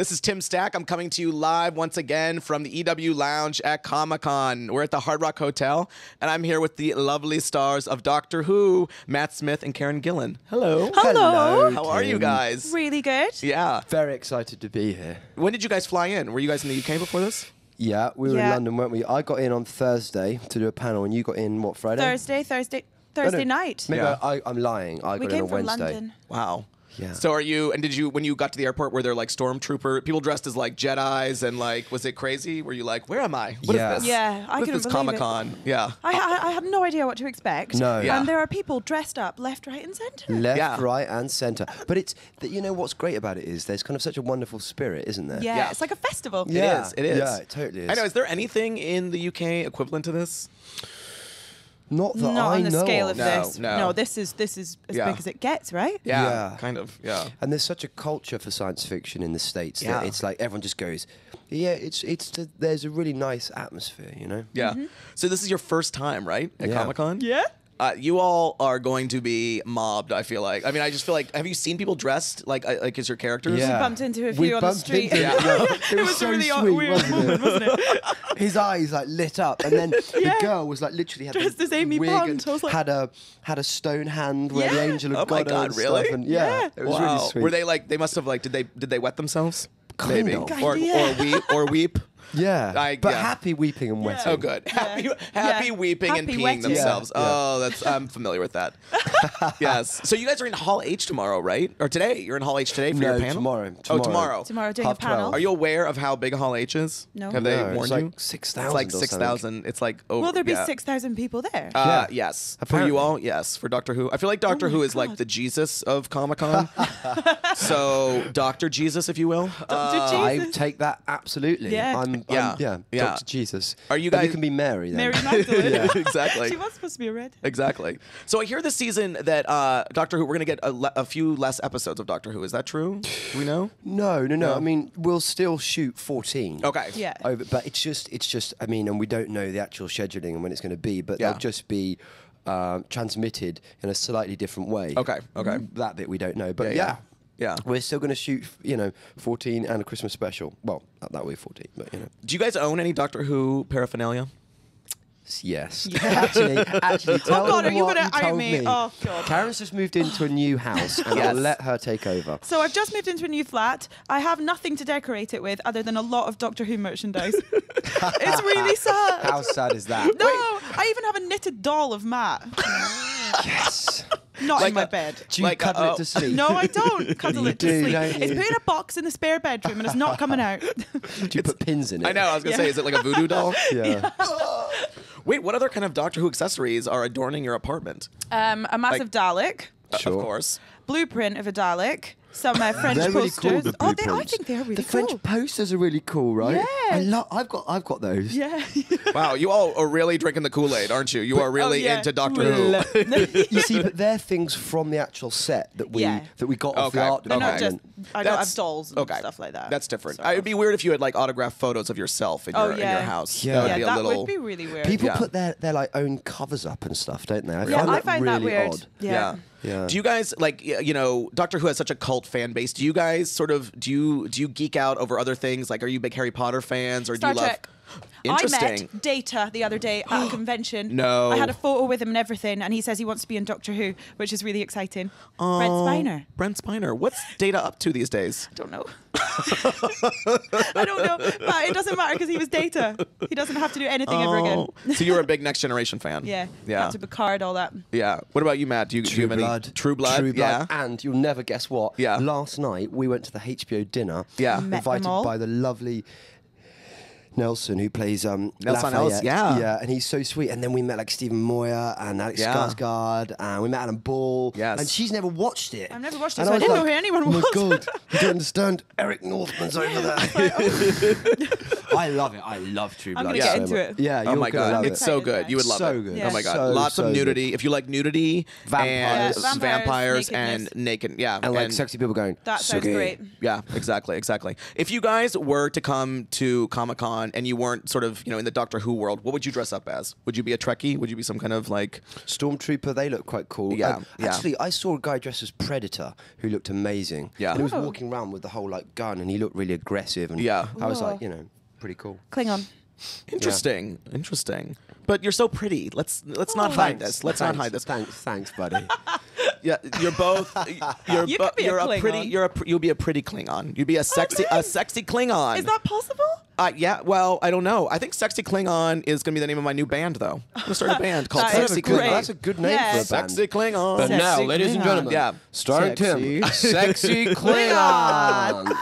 This is Tim Stack. I'm coming to you live once again from the EW Lounge at Comic Con. We're at the Hard Rock Hotel, and I'm here with the lovely stars of Doctor Who, Matt Smith and Karen Gillan. Hello. Hello. How are you guys? Really good. Yeah. Very excited to be here. When did you guys fly in? Were you guys in the UK before this? Yeah, we were Yeah. in London, weren't we? I got in on Thursday to do a panel, and you got in what Friday? Thursday, Thursday, oh, Thursday no, night. Maybe Yeah. I, I'm lying. I we got in came on from Wednesday. London. Wow. Yeah. So are you? And did you? When you got to the airport, were there like stormtrooper people dressed as like Jedi's and like was it crazy? Were you like, where am I? What is Yeah. this? Yeah, I What is couldn't this believe Comic. Con? Yeah. I, I, I had no idea what to expect. No. Yeah. And there are people dressed up left, right, and centre. Left, Yeah. right, and centre. But it's that you know what's great about it is there's kind of such a wonderful spirit, isn't there? Yeah, Yeah. it's like a festival. Yeah. is. It is. Yeah, it totally is. I know. Is there anything in the UK equivalent to this? Not that Not I on the know scale of No, this. no. this is this is as Yeah. big as it gets, right? Yeah. Yeah. Kind of. Yeah. And there's such a culture for science fiction in the states Yeah. that it's like everyone just goes, yeah, it's it's there's a really nice atmosphere, you know. Yeah. Mm-hmm. So this is your first time, right, at Yeah. Comic Con? Yeah. Uh, you all are going to be mobbed. I feel like. I mean, I just feel like. Have you seen people dressed like uh, like as your characters? Yeah. bumped into a We on the street. into- Yeah. It, It was, was so really sweet, weird wasn't moment, it? wasn't it? His eyes like lit up, and then Yeah. the girl was like literally had Dressed the as Amy wig Pond. and I was like- had a had a stone hand where the Yeah. angel Oh of my God, God, really? Stuff, and yeah, Yeah. it was wow. really sweet. Were they like? They must have like. Did they? Did they wet themselves? Kind Maybe. of. Or or weep or weep. Yeah, I- but yeah. happy weeping and wetting. Oh, good. Happy, happy Yeah. weeping and peeing wetting. themselves. Yeah, yeah. Oh, that's I'm familiar with that. yes. So you guys are in Hall H tomorrow, right? Or today? You're in Hall H today for No, your panel. tomorrow. Oh, Tomorrow. tomorrow. Tomorrow doing Half a panel. 12. Are you aware of how big Hall H is? No. Have they No, warned it's like you? 6,000 It's like six thousand. It's like over. Will there be yeah. six thousand people there? Uh, Yeah. yes. For you all, yes. For Doctor Who, I feel like Doctor Oh Who my is like the Jesus of Comic Con. so Doctor Jesus, if you will. Uh, Dr. I take that absolutely. Yeah. I'm, I'm- Yeah. yeah, Yeah. Doctor Jesus. Are you But guys- You can be Mary then. Mary Magdalene. yeah, exactly. she was supposed to be a red. Exactly. So I hear this season that uh, Doctor Who, we're going to get a, le- a few less episodes of Doctor Who. Is that true? Do we know? No, no, no, No. I mean, we'll still shoot 14. Okay. Yeah. Over, but it's just, it's just. I mean, and we don't know the actual scheduling and when it's going to be, but Yeah. they'll just be um, transmitted in a slightly different way. Okay, okay. That bit we don't know, but Yeah, yeah. Yeah. Yeah. We're still going to shoot, you know, 14 and a Christmas special. Well, not that way 14, but you know. Do you guys own any Doctor Who paraphernalia? S- Yes. actually, actually, oh, tell Oh, God, them are you what gonna you out told me? Oh, God. Karen's just moved into a new house, and Yes. I'll let her take over. So I've just moved into a new flat. I have nothing to decorate it with other than a lot of Doctor Who merchandise. it's really sad. How sad is that? no, I even have a knitted doll of Matt. Yes. Not Like in my a- bed. Do you Like, cuddle uh, it to sleep? No, I don't cuddle You it to do, sleep. don't It's put in a box in the spare bedroom and it's not coming out. Do you put pins in it? I know. I was going to Yeah. say, is it like a voodoo doll? Yeah. Wait, what other kind of Doctor Who accessories are adorning your apartment? Um, a massive Dalek, Uh, Sure. Of course. blueprint of a Dalek, some uh, French They're really posters. cool. The oh, they, I think they're really the cool. French posters are really cool, right? Yeah. I love. I've got. I've got those. yeah. Wow, you all are really drinking the Kool Aid, aren't you? You are really Oh, yeah. into Doctor Who. you see, but they're things from the actual set that we Yeah. that we got off the Okay. art They're not just. department. I don't have dolls and okay. stuff like that. That's different. So- Uh, It'd be weird if you had like autographed photos of yourself in Oh, your in your house. Yeah. That would yeah, be a that little. would be really weird. People Yeah. put their their like own covers up and stuff, don't they? I yeah, find I that find really that weird. odd. Yeah. Yeah. Do you guys like you know Doctor Who has such a cult fan base? Do you guys sort of do you do you geek out over other things? Like, are you big Harry Potter fans or Star do you Trek. love? Interesting. I met Data the other day at a convention. No. I had a photo with him and everything, and he says he wants to be in Doctor Who, which is really exciting. Brent Oh, Spiner. Brent Spiner. What's Data up to these days? I don't know. I don't know. But it doesn't matter because he was Data. He doesn't have to do anything ever again. Oh, so you were a big Next Generation fan. Yeah. Yeah. Captain Picard, all that. Yeah. What about you, Matt? Do you, do you True have any Blood. True Blood? True Yeah. And you'll never guess what. Yeah. Last night we went to the HBO dinner. Yeah. Met them Invited all. by the lovely Nelson, who plays um, Nelson Lafayette. Yeah. yeah, and he's so sweet. And then we met like Stephen Moyer and Alex Yeah. Skarsgård, and we met Adam Ball. Yes. and she's never watched it. I've never watched it, And so I was didn't know who anyone oh my was." god, you don't understand. Eric Northman's over there. I love it. I love True I'm gonna get so into much. it. Yeah, Oh you're my god, love it's it. so good. You would love So it. good. Yeah. Oh my god, So, lots so of good. nudity. If you like nudity Vampires. and Yeah, vampires, vampires, and naked, yeah, and like sexy people going. That sounds "Sookie." great. Yeah, exactly, exactly. If you guys were to come to Comic Con and you weren't sort of, you know, in the Doctor Who world, what would you dress up as? Would you be a Trekkie? Would you be some kind of like? Stormtrooper, they look quite cool. Yeah, Um, yeah. Actually, I saw a guy dressed as Predator who looked amazing. Yeah. And he was Oh. walking around with the whole like gun, and he looked really aggressive. And Yeah. I was Oh. like, you know, pretty cool. Klingon. Interesting, interesting. But you're so pretty. Let's let's not Oh. hide this. Let's not hide this. Thanks, thanks, buddy. Yeah, you're both. You're, You bo- could be a you're a, pretty. Klingon. You're a. pr- You'll be a pretty Klingon. You'd be a sexy. a sexy Klingon. Is that possible? Uh, yeah. Well, I don't know. I think sexy Klingon is gonna be the name of my new band, though. I'm gonna start a band called That is Sexy great. Klingon. That's a good name Yeah. for a band. Sexy Klingon. But now, Sexy ladies and gentlemen, Yeah. starring Sexy. Tim, sexy Klingon.